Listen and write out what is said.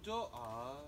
아프죠? 아.